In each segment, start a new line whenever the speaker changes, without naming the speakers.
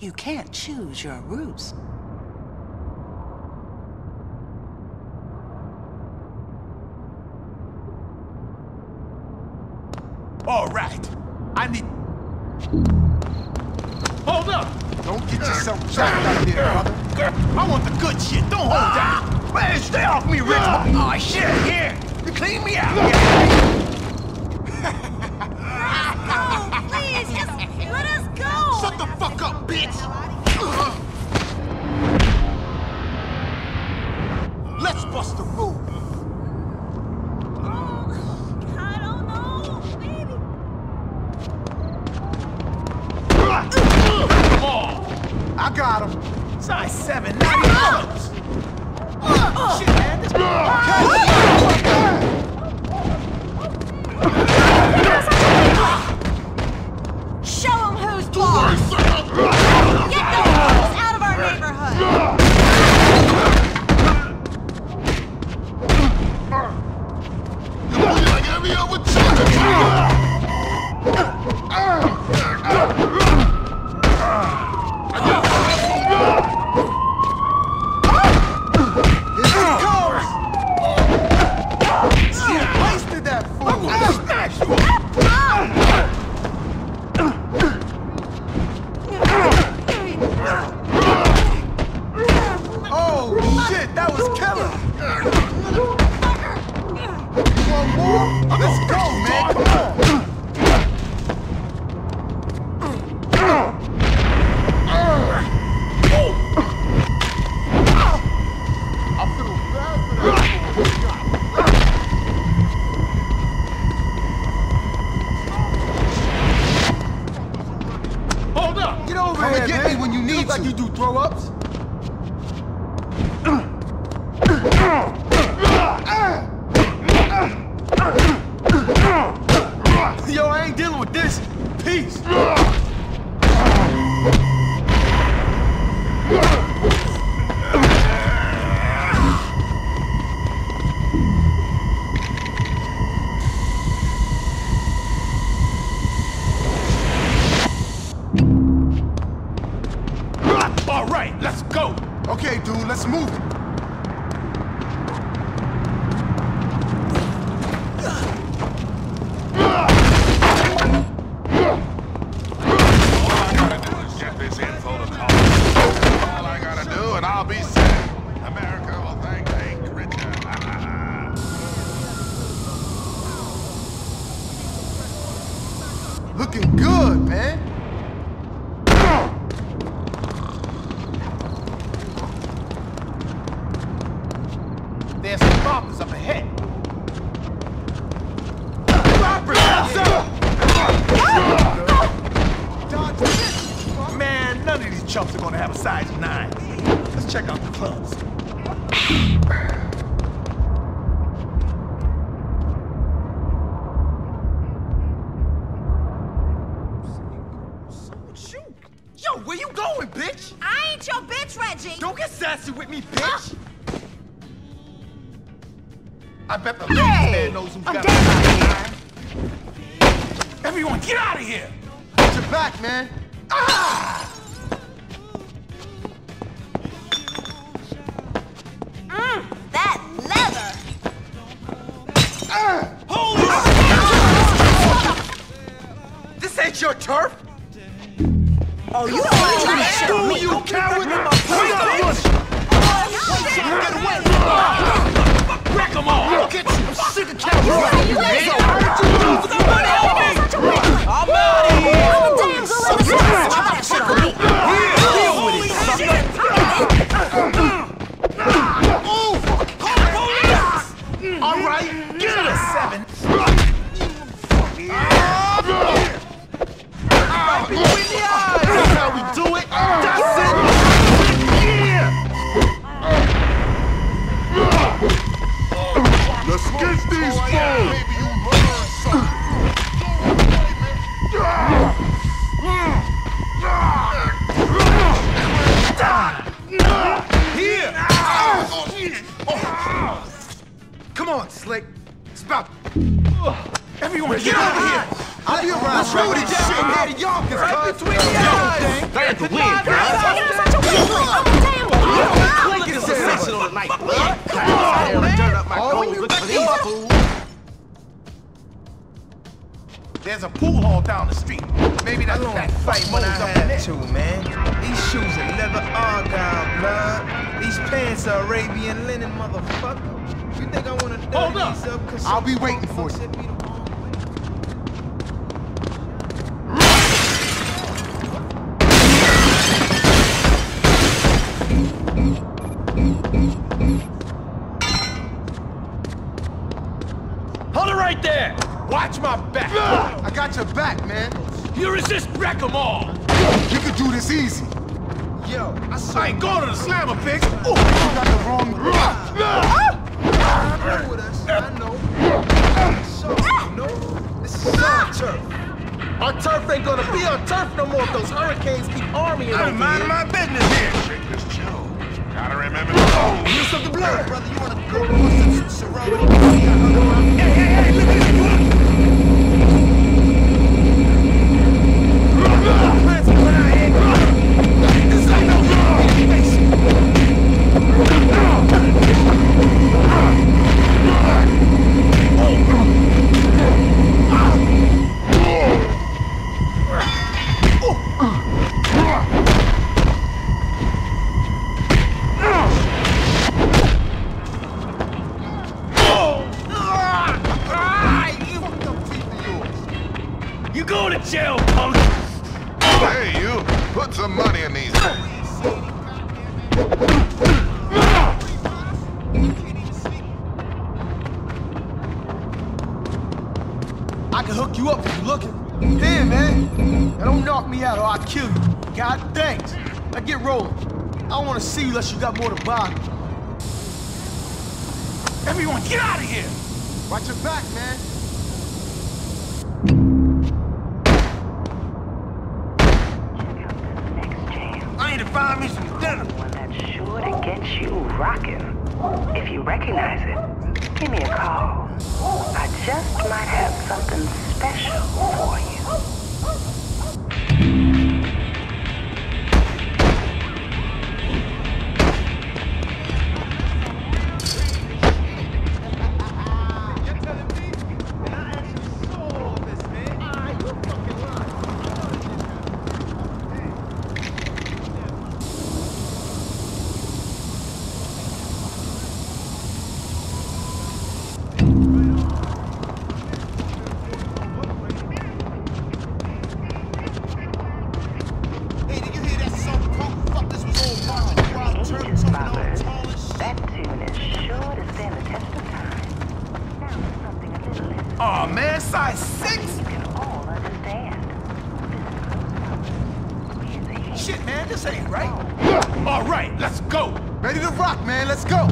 You can't choose your routes.
All right. I need... Hold up!
Don't get yourself trapped out there, brother.
I want the good shit. Don't hold down.
Man, stay off me, Rich!
Oh, shit. Here. You clean me out. Have a size 9. Let's check out the clubs. Shoot! Yo, where you going, bitch?
I ain't your bitch, Reggie!
Don't get sassy with me, bitch! I bet the
Hey!
man knows who's
I'm
got
dead
a
out here!
Everyone, get out of here!
Get your back, man.
Mm,
Ain't your turf!
Oh, you don't want to try to shoot me!
you coward! Get away! Wreck 'em all! Look at you! I'm sick of cowards!
You guys
man.
are-
Somebody help
a
pool hall down the street. Maybe that's
I
that
fight when I
Mo's up in there.
have to, man. These shoes are leather argyle, blood. These pants are Arabian linen, motherfucker. You think I wanna
Hold up.
these up? Cause
I'll be waiting for you.
Wreck 'em all.
You can do this easy.
Yo, I saw
I ain't going to the slammer, pig. Ooh, you got the wrong.
you with us. I know. So, you know, this is our turf. Our turf ain't gonna be our turf no more if those hurricanes keep arming
I'm
over
minding my business here.
Shake this chill. Gotta remember oh, the rules.
Use of the blood. Brother, you wanna go bust some sorority?
You
you
up if you're looking. Here, man. Now don't knock me out or I'll kill you. God thanks. Now get rolling. I don't want to see you unless you got more to buy. Everyone, get out of here! Watch your back, man. I need to find me some dinner.
One that's sure to get you rocking. If you recognize it, give me a call. I just might have something special for you. This
ain't right. All right, let's go. Ready to rock, man. Let's go.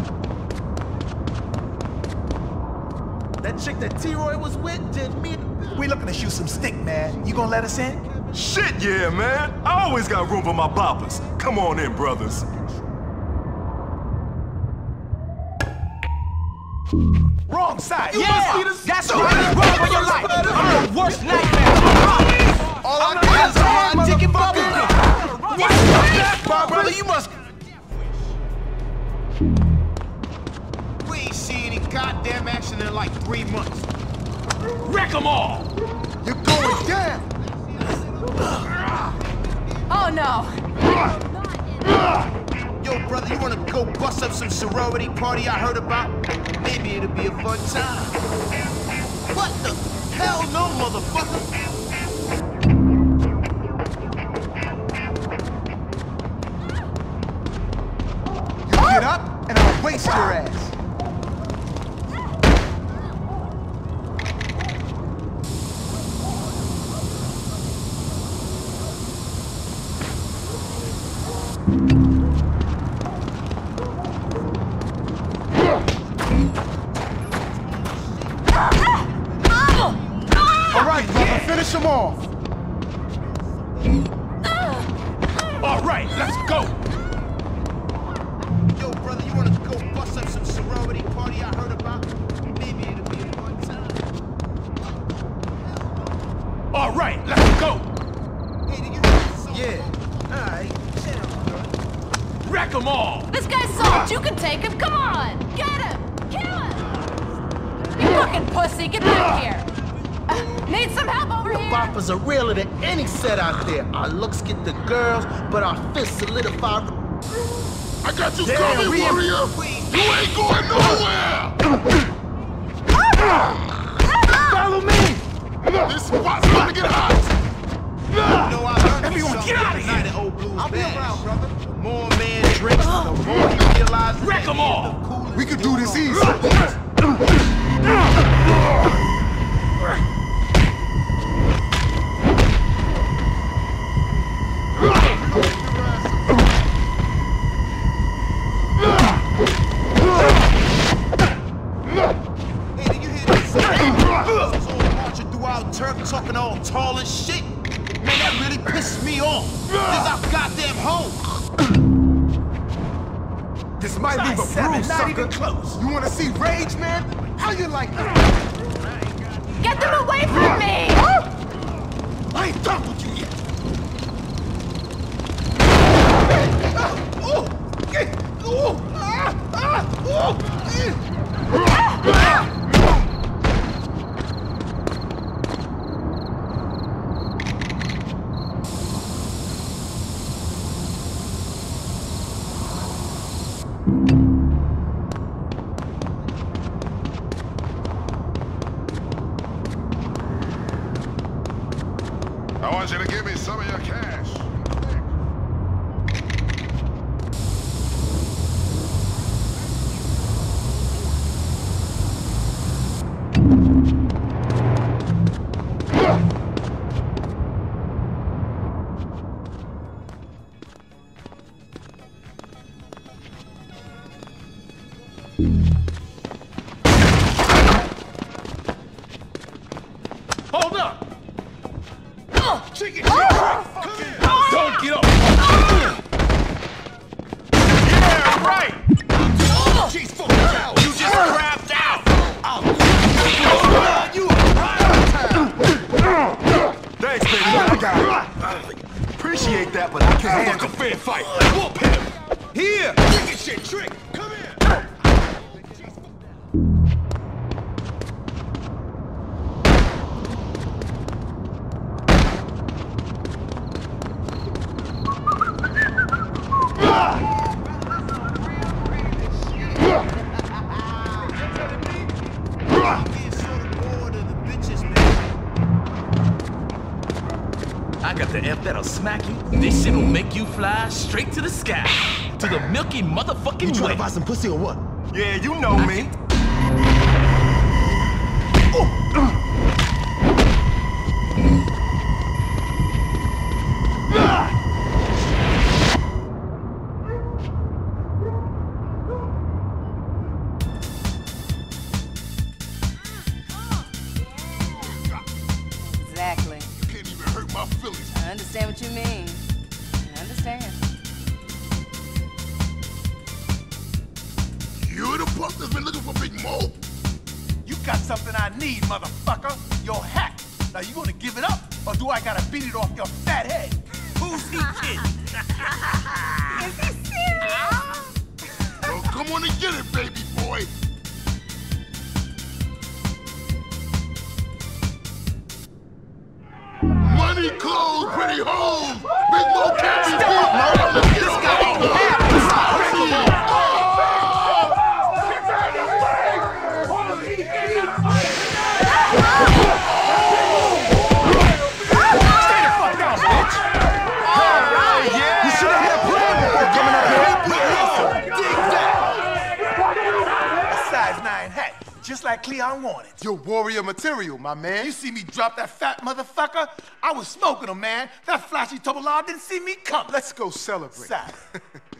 That chick that T-Roy was with did me.
We looking to shoot some stick, man. You gonna let us in?
Shit, yeah, man. I always got room for my boppers. Come on in, brothers.
Wrong side. You
Yeah,
must be the
that's
sorority party I heard about? Maybe it'll be a fun time. What the hell no, motherfucker?
Get up, and I'll waste your ass. Off.
All right, let's go.
Yo, brother, you wanna go bust up some sorority party I heard about? Maybe it'll be a fun time.
All right, let's go.
Hey, did you hear that song? Yeah. Alright,
Wreck them all!
This guy's soft. You can take him. Come on. Get him. Kill him. You fucking pussy. Get back here. Uh, need some help over here?
boppers are realer than any set out there. Our looks get the girls, but our fists solidify.
I got you
Damn,
covered,
we-
warrior! You ain't going nowhere!
Follow me!
This spot's gonna get hot!
know I learned
Everyone,
something
get out
tonight
here.
at Old
I'll be around, brother.
The more a man drinks, the more he realizes
Wreck
that
'em
he
all.
the
We could do this easy.
Turk talking all tall and shit. Man, that really pissed me off. This our goddamn home.
This might leave a
seven,
bruise,
not
sucker.
even close.
You wanna see rage, man? How you like that?
Get them away from me.
I ain't done with you yet. I
She's full of cow! You just crapped out! You a
Thanks, baby. I got it. Appreciate that, but I can't
Fuck a fair fight! Whoop him! Here! Chicken shit trick!
Fly straight to the sky. To the milky motherfucking way.
some pussy or what?
Yeah, you know me.
Your hat. Now you gonna give it up, or do I gotta beat it off your fat head? Who's he kidding? Is he serious?
Well, come on and get it, baby boy. Money, clothes, pretty homes. Big Mo can't
like Cleon wanted.
You're warrior material, my man.
You see me drop that fat motherfucker? I was smoking him, man. That flashy Tobalon didn't see me coming.
Let's go celebrate.
Side.